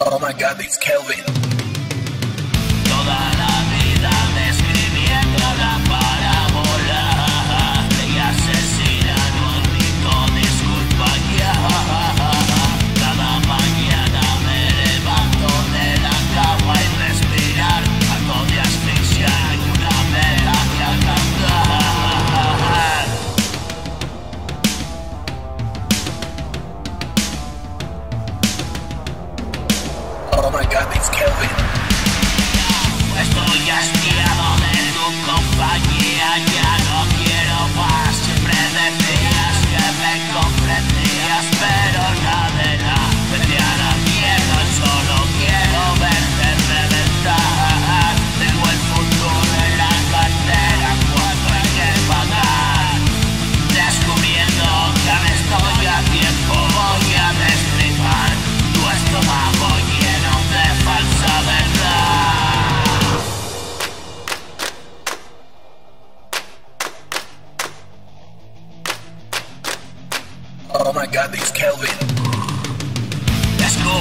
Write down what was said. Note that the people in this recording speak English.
Oh my god, it's Kelvin. God, it's Kelvin. Oh my god, these Kelvin. Alto